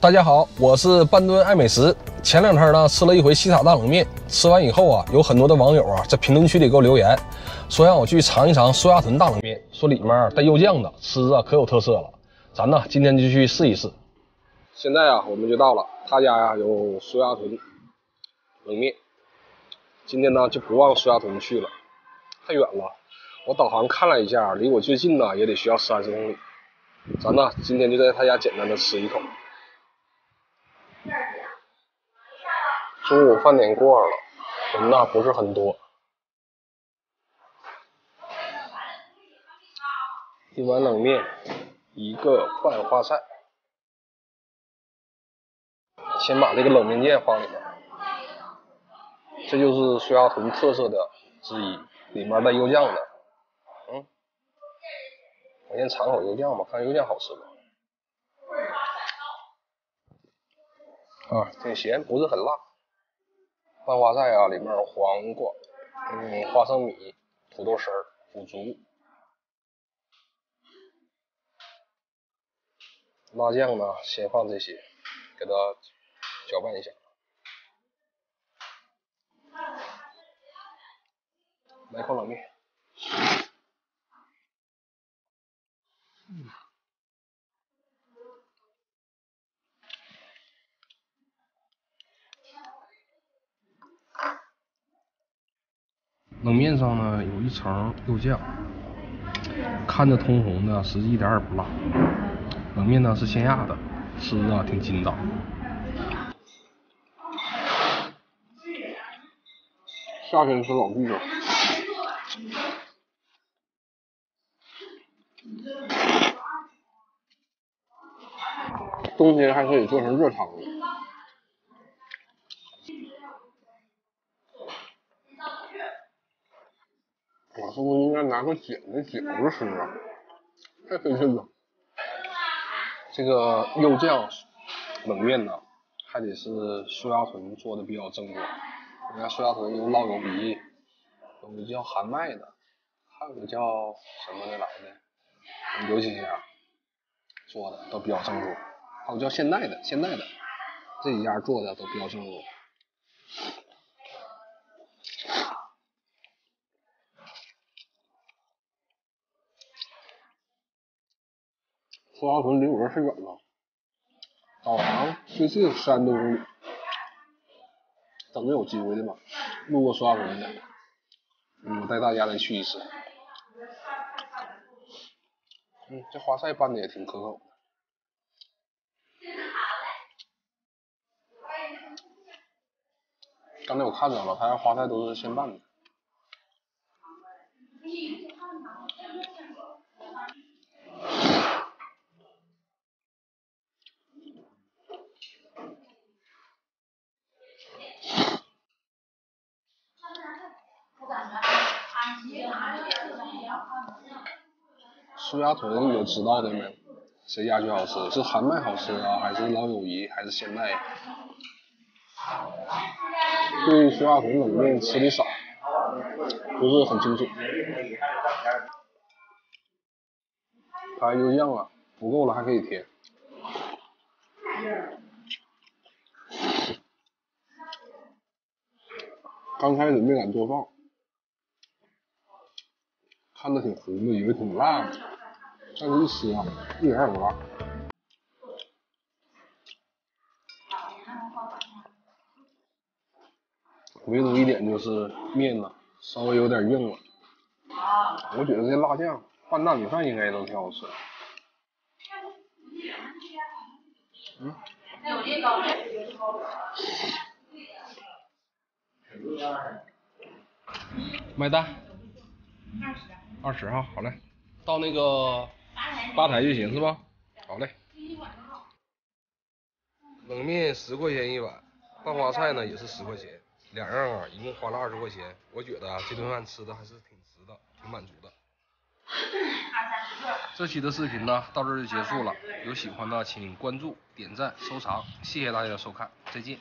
大家好，我是半吨爱美食。前两天呢吃了一回西塔大冷面，吃完以后啊，有很多的网友啊在评论区里给我留言，说让我去尝一尝苏家屯大冷面，说里面带肉酱的，吃着可有特色了。咱呢今天就去试一试。现在啊我们就到了他家呀，有苏家屯冷面。今天呢就不往苏家屯去了，太远了。我导航看了一下，离我最近呢也得需要三十公里。咱呢今天就在他家简单的吃一口。中午饭点过了，人呢不是很多。一碗冷面，一个拌花菜。先把这个冷面酱放里面，这就是苏家屯特色的之一，里面带肉酱的。嗯，我先尝口肉酱吧，看肉酱好吃不？啊，挺咸，不是很辣。拌花菜啊，里面有黄瓜、嗯，花生米、土豆丝、腐竹。辣酱呢，先放这些，给它搅拌一下。来口冷面。冷面上呢有一层肉酱，看着通红的，实际一点也不辣。冷面呢是现压的，吃着挺筋道。夏天吃老地道。冬天还可以做成热汤的。是不是应该拿个剪子剪着吃啊？太费劲了。这个肉酱冷面呢，还得是苏家屯做的比较正宗。你看苏家屯有老友鼻，有个叫韩麦的，还有个叫什么的来的，有几家做的都比较正宗。还有叫现代的，现代的这几家做的都比较正宗。苏家屯离我这太远了，导航最近三多公里，等着有机会的吧，路过苏家屯的，嗯，我带大家来去一次。嗯，这花菜拌的也挺可口的。刚才我看着了，他家花菜都是现拌的。苏家屯有知道的没？谁家最好吃？是韩麦好吃啊，还是老友谊，还是现代？对苏家屯冷面吃的少，不是很清楚。它肉酱了，不够了还可以添。刚开始没敢多放。看着挺红的，以为挺辣的，但是一吃啊，一点也不辣。唯独一点就是面呢，稍微有点硬了。我觉得这辣酱拌大米饭应该都挺好吃。嗯。买单。二十。二十哈好嘞。到那个吧台就行是吧？好嘞。冷面十块钱一碗拌花菜呢也是十块钱。两样啊一共花了二十块钱。我觉得这顿饭吃的还是挺值的挺满足的。这期的视频呢到这就结束了。有喜欢的请关注点赞收藏。谢谢大家的收看再见。